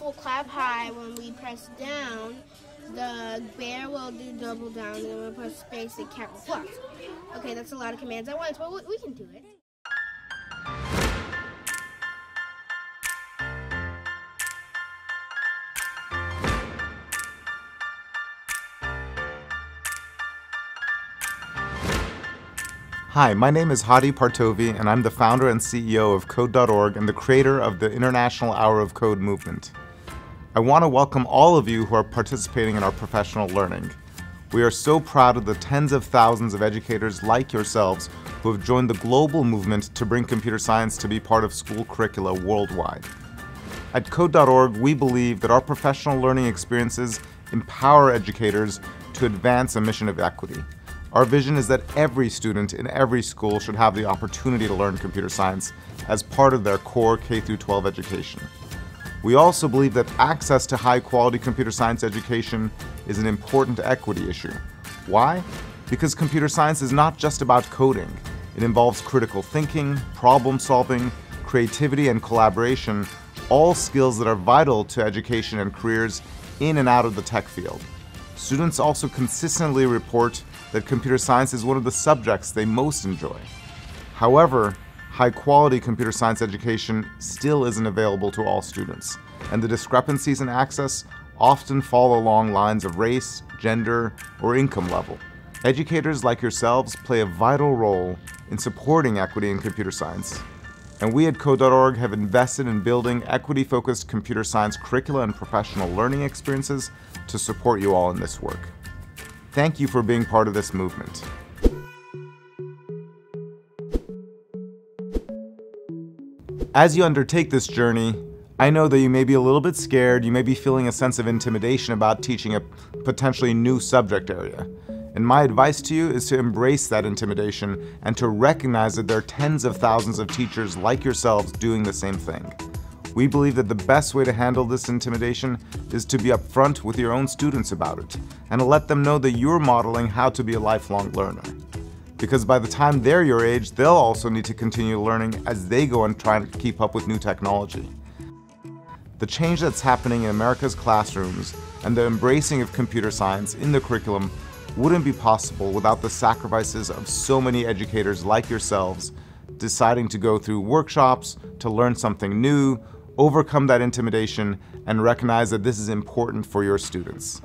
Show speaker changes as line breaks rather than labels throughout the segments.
will clap high. When we press down, the bear will do double down. And when we press space, cat will flux. Okay, that's a lot of commands at once, but we can do it.
Hi, my name is Hadi Partovi, and I'm the founder and CEO of Code.org and the creator of the International Hour of Code movement. I want to welcome all of you who are participating in our professional learning. We are so proud of the tens of thousands of educators like yourselves who have joined the global movement to bring computer science to be part of school curricula worldwide. At Code.org, we believe that our professional learning experiences empower educators to advance a mission of equity. Our vision is that every student in every school should have the opportunity to learn computer science as part of their core K-12 education. We also believe that access to high-quality computer science education is an important equity issue. Why? Because computer science is not just about coding. It involves critical thinking, problem solving, creativity, and collaboration, all skills that are vital to education and careers in and out of the tech field. Students also consistently report that computer science is one of the subjects they most enjoy. However, high quality computer science education still isn't available to all students, and the discrepancies in access often fall along lines of race, gender, or income level. Educators like yourselves play a vital role in supporting equity in computer science. And we at Code.org have invested in building equity focused computer science curricula and professional learning experiences to support you all in this work. Thank you for being part of this movement. As you undertake this journey, I know that you may be a little bit scared, you may be feeling a sense of intimidation about teaching a potentially new subject area. And my advice to you is to embrace that intimidation and to recognize that there are tens of thousands of teachers like yourselves doing the same thing. We believe that the best way to handle this intimidation is to be upfront with your own students about it and let them know that you're modeling how to be a lifelong learner. Because by the time they're your age, they'll also need to continue learning as they go and try to keep up with new technology. The change that's happening in America's classrooms and the embracing of computer science in the curriculum wouldn't be possible without the sacrifices of so many educators like yourselves deciding to go through workshops to learn something new overcome that intimidation, and recognize that this is important for your students.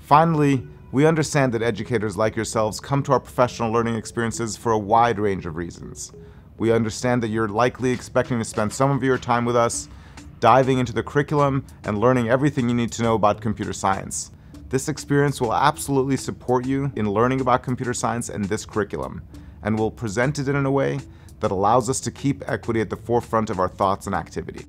Finally, we understand that educators like yourselves come to our professional learning experiences for a wide range of reasons. We understand that you're likely expecting to spend some of your time with us, diving into the curriculum and learning everything you need to know about computer science. This experience will absolutely support you in learning about computer science and this curriculum, and we'll present it in a way that allows us to keep equity at the forefront of our thoughts and activity.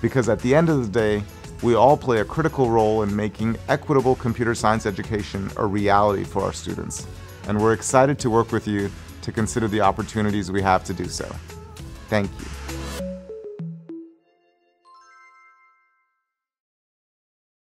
Because at the end of the day, we all play a critical role in making equitable computer science education a reality for our students, and we're excited to work with you to consider the opportunities we have to do so. Thank you.